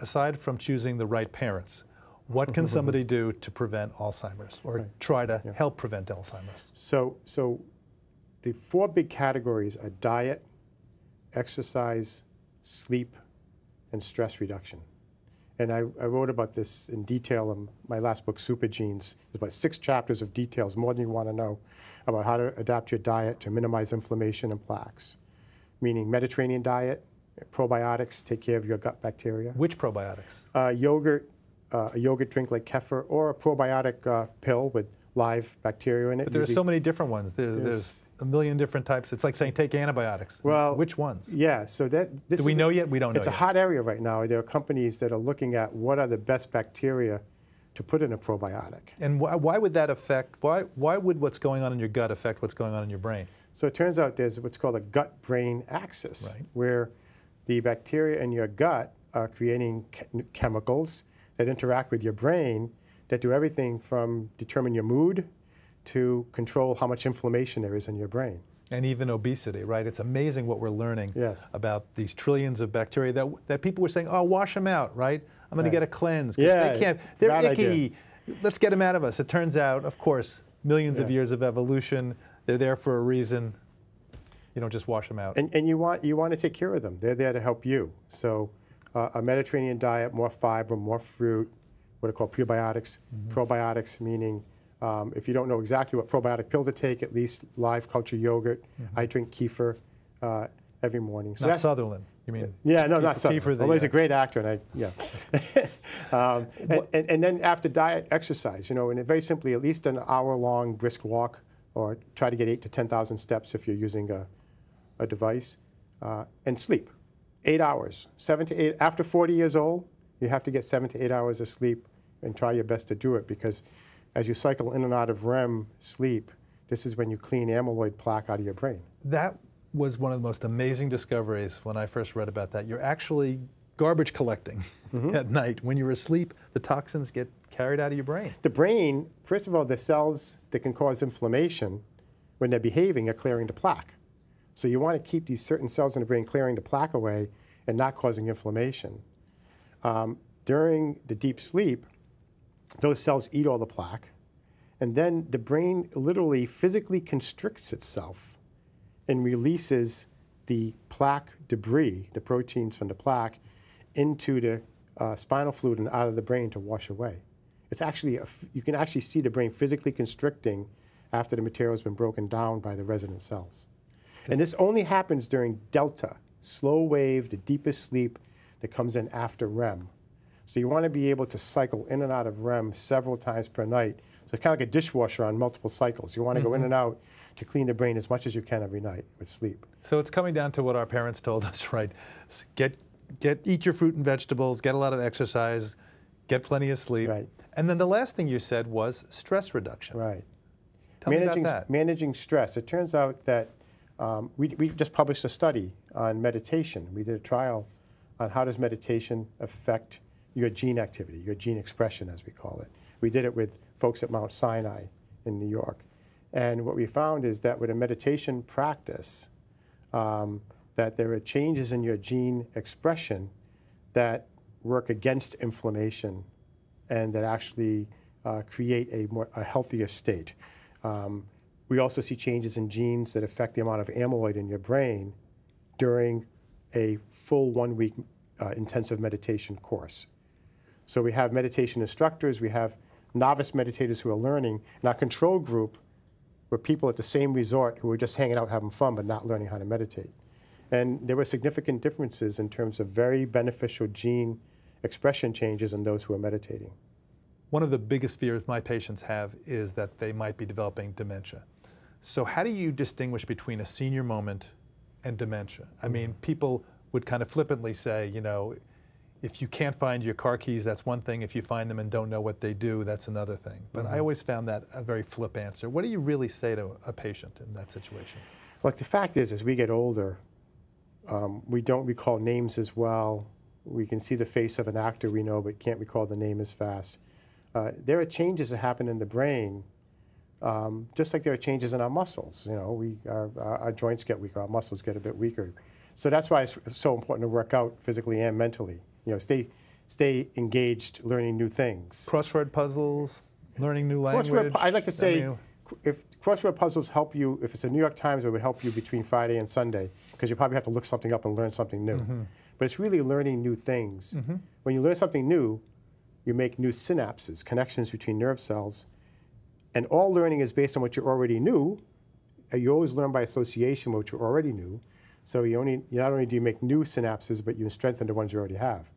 aside from choosing the right parents, what can somebody do to prevent Alzheimer's or right. try to yeah. help prevent Alzheimer's? So, so the four big categories are diet, exercise, sleep, and stress reduction. And I, I, wrote about this in detail in my last book, Super Genes. There's about six chapters of details, more than you want to know, about how to adapt your diet to minimize inflammation and plaques. Meaning Mediterranean diet, probiotics take care of your gut bacteria. Which probiotics? Uh, yogurt, uh, a yogurt drink like kefir, or a probiotic uh, pill with live bacteria in it. But there's so many different ones. There, there's, there's, a million different types. It's like saying take antibiotics. Well, which ones? Yeah. So that this do we know a, yet? We don't know. It's yet. a hot area right now. There are companies that are looking at what are the best bacteria to put in a probiotic. And why, why would that affect? Why why would what's going on in your gut affect what's going on in your brain? So it turns out there's what's called a gut-brain axis, right. where the bacteria in your gut are creating chemicals that interact with your brain that do everything from determine your mood to control how much inflammation there is in your brain. And even obesity, right? It's amazing what we're learning yes. about these trillions of bacteria that, that people were saying, oh, wash them out, right? I'm going right. to get a cleanse. Yeah, they can't, they're icky. Idea. Let's get them out of us. It turns out, of course, millions yeah. of years of evolution, they're there for a reason. You don't just wash them out. And, and you, want, you want to take care of them. They're there to help you. So uh, a Mediterranean diet, more fiber, more fruit, what are called prebiotics. Mm -hmm. Probiotics meaning um, if you don't know exactly what probiotic pill to take, at least live culture yogurt. Mm -hmm. I drink kefir uh, every morning. So not Sutherland. You mean? Yeah, no, not Sutherland. Kiefer the, he's a great actor, and I yeah. um, and, and, and, then after diet, exercise. You know, and very simply, at least an hour-long brisk walk, or try to get eight to ten thousand steps if you're using a a device, uh, and sleep. Eight hours, seven to eight. After 40 years old, you have to get seven to eight hours of sleep and try your best to do it because as you cycle in and out of REM sleep, this is when you clean amyloid plaque out of your brain. That was one of the most amazing discoveries when I first read about that. You're actually garbage collecting mm -hmm. at night. When you're asleep, the toxins get carried out of your brain. The brain, first of all, the cells that can cause inflammation, when they're behaving, are clearing the plaque. So you want to keep these certain cells in the brain clearing the plaque away and not causing inflammation. Um, during the deep sleep, those cells eat all the plaque, and then the brain literally physically constricts itself and releases the plaque debris, the proteins from the plaque, into the uh, spinal fluid and out of the brain to wash away. It's actually, you can actually see the brain physically constricting after the material has been broken down by the resident cells. And this only happens during delta, slow wave, the deepest sleep that comes in after REM. So you want to be able to cycle in and out of REM several times per night. So it's kind of like a dishwasher on multiple cycles. You want to mm -hmm. go in mm-hmm. and out to clean the brain as much as you can every night with sleep. So it's coming down to what our parents told us, right? Get, get, eat your fruit and vegetables, get a lot of exercise, get plenty of sleep. Right. And then the last thing you said was stress reduction. Right. Tell managing, me about that. Managing stress. It turns out that um, we, we just published a study on meditation. We did a trial on how does meditation affect your gene activity, your gene expression, as we call it. We did it with folks at Mount Sinai in New York. And what we found is that with a meditation practice, um, that there are changes in your gene expression that work against inflammation and that actually uh, create a, more, a healthier state. Um, we also see changes in genes that affect the amount of amyloid in your brain during a full one week uh, intensive meditation course. So we have meditation instructors, we have novice meditators who are learning, and our control group were people at the same resort who were just hanging out having fun but not learning how to meditate. And there were significant differences in terms of very beneficial gene expression changes in those who are meditating. One of the biggest fears my patients have is that they might be developing dementia. So how do you distinguish between a senior moment and dementia? I mm-hmm. mean, people would kind of flippantly say, you know, if you can't find your car keys, that's one thing. If you find them and don't know what they do, that's another thing. But mm -hmm. I mm-hmm. always found that a very flip answer. What do you really say to a patient in that situation? Look, the fact is, as we get older, um, we don't recall names as well. We can see the face of an actor we know, but can't recall the name as fast. Uh, there are changes that happen in the brain um, just like there are changes in our muscles, you know, we, our, our, joints get weaker, our muscles get a bit weaker. So that's why it's so important to work out physically and mentally. You know, stay, stay engaged learning new things. Crossword puzzles, learning new language. Crossword, I'd like to I say, mean, if crossword puzzles help you, if it's a New York Times, it would help you between Friday and Sunday, because you probably have to look something up and learn something new. Mm-hmm. But it's really learning new things. When you learn something new, you make new synapses, connections between nerve cells, and all learning is based on what you already knew. Uh, You always learn by association what you already knew. So you only, you not only do you make new synapses, but you strengthen the ones you already have.